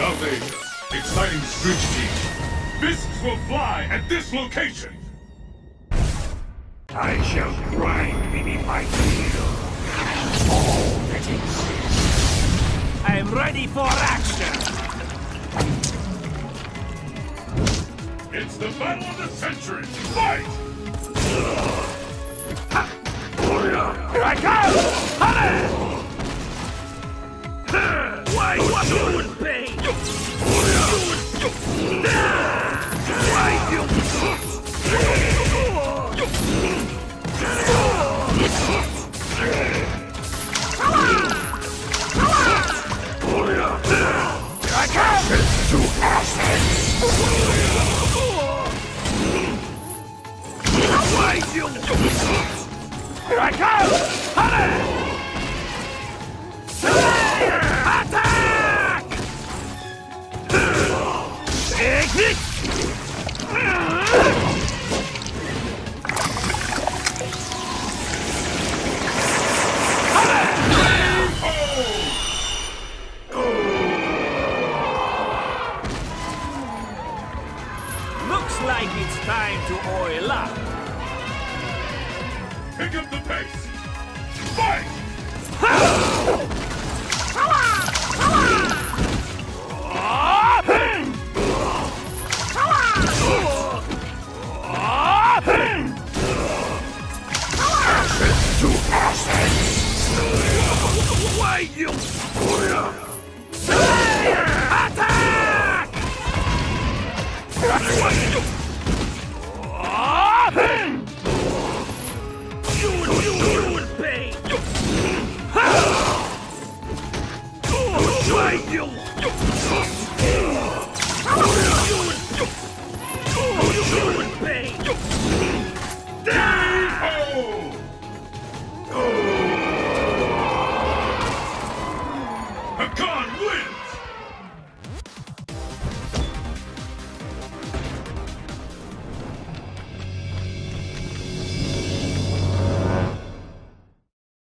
South Asia, exciting street team. Fists will fly at this location. I shall grind beneath my heel all that exists. I am ready for action! It's the battle of the century. Fight! Here I come! Hurry! Here I come! Attack! Like it's time to oil up pick up the pace! Fight! Wait, you...